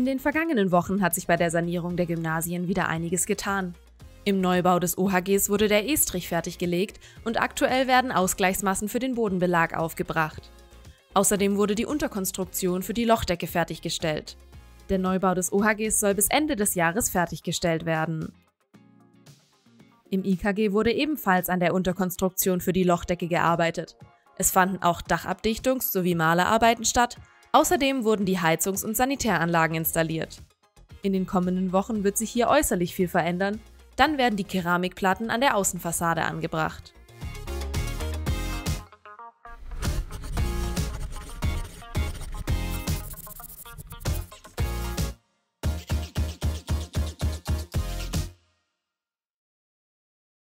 In den vergangenen Wochen hat sich bei der Sanierung der Gymnasien wieder einiges getan. Im Neubau des OHGs wurde der Estrich fertiggelegt und aktuell werden Ausgleichsmassen für den Bodenbelag aufgebracht. Außerdem wurde die Unterkonstruktion für die Lochdecke fertiggestellt. Der Neubau des OHGs soll bis Ende des Jahres fertiggestellt werden. Im IKG wurde ebenfalls an der Unterkonstruktion für die Lochdecke gearbeitet. Es fanden auch Dachabdichtungs- sowie Malerarbeiten statt, außerdem wurden die Heizungs- und Sanitäranlagen installiert. In den kommenden Wochen wird sich hier äußerlich viel verändern, dann werden die Keramikplatten an der Außenfassade angebracht.